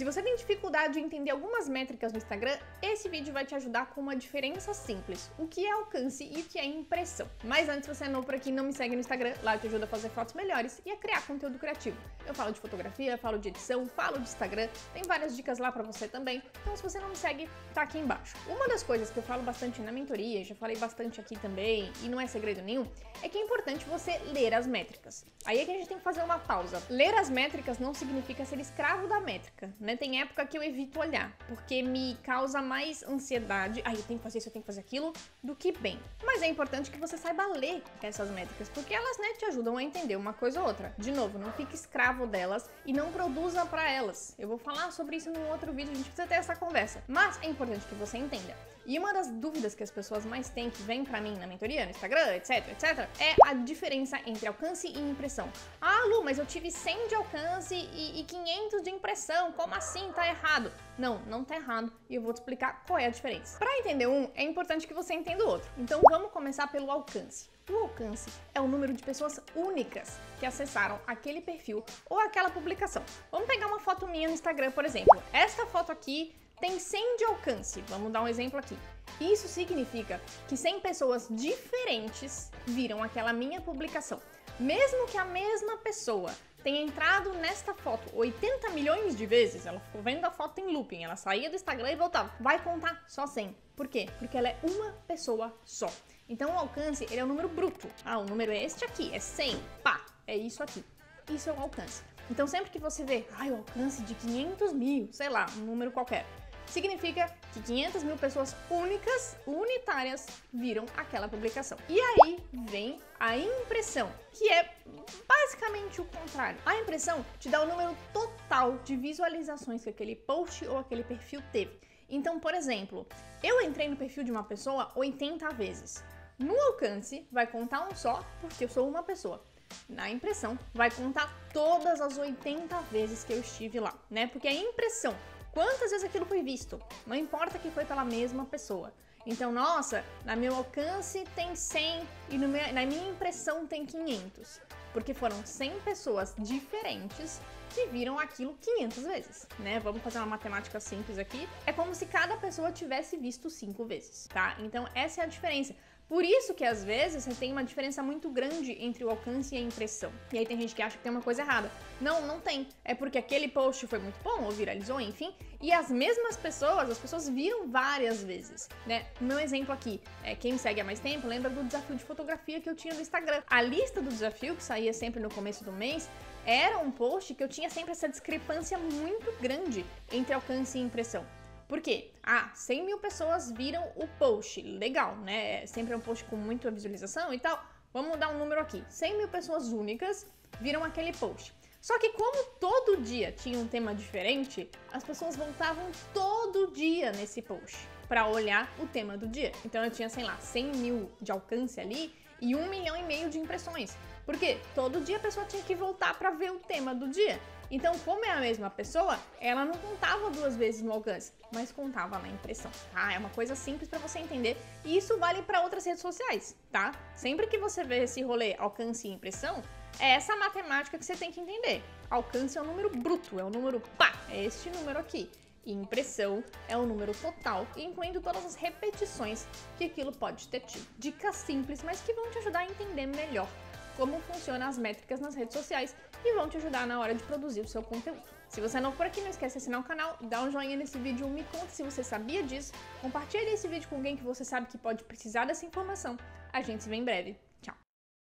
Se você tem dificuldade em entender algumas métricas no Instagram, esse vídeo vai te ajudar com uma diferença simples, o que é alcance e o que é impressão. Mas antes, se você é novo por aqui, não me segue no Instagram, lá eu te ajudo a fazer fotos melhores e a criar conteúdo criativo. Eu falo de fotografia, falo de edição, falo de Instagram, tem várias dicas lá para você também. Então, se você não me segue, tá aqui embaixo. Uma das coisas que eu falo bastante na mentoria, já falei bastante aqui também, e não é segredo nenhum, é que é importante você ler as métricas. Aí é que a gente tem que fazer uma pausa. Ler as métricas não significa ser escravo da métrica, né? Tem época que eu evito olhar, porque me causa mais ansiedade, aí eu tenho que fazer isso, eu tenho que fazer aquilo, do que bem. Mas é importante que você saiba ler essas métricas, porque elas, né, te ajudam a entender uma coisa ou outra. De novo, não fique escravo delas e não produza para elas. Eu vou falar sobre isso num outro vídeo, a gente precisa ter essa conversa. Mas é importante que você entenda. E uma das dúvidas que as pessoas mais têm, que vem para mim na mentoria, no Instagram, etc, etc, é a diferença entre alcance e impressão. Ah, Lu, mas eu tive 100 de alcance e, e 500 de impressão, como assim? Tá errado. Não, não tá errado e eu vou te explicar qual é a diferença. Para entender um, é importante que você entenda o outro. Então vamos começar pelo alcance. O alcance é o número de pessoas únicas que acessaram aquele perfil ou aquela publicação. Vamos pegar uma foto minha no Instagram, por exemplo. Esta foto aqui tem 100 de alcance. Vamos dar um exemplo aqui. Isso significa que 100 pessoas diferentes viram aquela minha publicação. Mesmo que a mesma pessoa tenha entrado nesta foto 80 milhões de vezes, ela ficou vendo a foto em looping, ela saía do Instagram e voltava, vai contar só 100. Por quê? Porque ela é uma pessoa só. Então o alcance, ele é um número bruto. Ah, o número é este aqui, é 100, pá, é isso aqui. Isso é o alcance. Então sempre que você vê, ah, o alcance de 500 mil, sei lá, um número qualquer, significa que 500 mil pessoas únicas, unitárias, viram aquela publicação. E aí vem a impressão, que é basicamente o contrário. A impressão te dá o número total de visualizações que aquele post ou aquele perfil teve. Então, por exemplo, eu entrei no perfil de uma pessoa 80 vezes. No alcance, vai contar um só, porque eu sou uma pessoa. Na impressão, vai contar todas as 80 vezes que eu estive lá, né? Porque a impressão Quantas vezes aquilo foi visto? Não importa que foi pela mesma pessoa. Então, nossa, na meu alcance tem 100 e meu, na minha impressão tem 500. Porque foram 100 pessoas diferentes que viram aquilo 500 vezes, né? Vamos fazer uma matemática simples aqui. É como se cada pessoa tivesse visto 5 vezes, tá? Então, essa é a diferença. Por isso que às vezes você tem uma diferença muito grande entre o alcance e a impressão. E aí tem gente que acha que tem uma coisa errada. Não, não tem. É porque aquele post foi muito bom, ou viralizou, enfim, e as mesmas pessoas, as pessoas viram várias vezes, né? Meu exemplo aqui, é, quem me segue há mais tempo lembra do desafio de fotografia que eu tinha no Instagram. A lista do desafio, que saía sempre no começo do mês, era um post que eu tinha sempre essa discrepância muito grande entre alcance e impressão. Por quê? Ah, 100 mil pessoas viram o post. Legal, né? Sempre é um post com muita visualização e tal. Vamos dar um número aqui. 100 mil pessoas únicas viram aquele post. Só que como todo dia tinha um tema diferente, as pessoas voltavam todo dia nesse post para olhar o tema do dia. Então eu tinha, sei lá, 100 mil de alcance ali e um milhão e meio de impressões. Porque todo dia a pessoa tinha que voltar para ver o tema do dia. Então, como é a mesma pessoa, ela não contava duas vezes no alcance, mas contava na impressão, tá? É uma coisa simples para você entender e isso vale para outras redes sociais, tá? Sempre que você vê esse rolê alcance e impressão, é essa matemática que você tem que entender. Alcance é um número bruto, é um número pá, é este número aqui. E impressão é o número total, incluindo todas as repetições que aquilo pode ter tido. Dicas simples, mas que vão te ajudar a entender melhor como funcionam as métricas nas redes sociais e vão te ajudar na hora de produzir o seu conteúdo. Se você é novo por aqui, não esquece de assinar o canal, dá um joinha nesse vídeo, me conta se você sabia disso, compartilhe esse vídeo com alguém que você sabe que pode precisar dessa informação. A gente se vê em breve.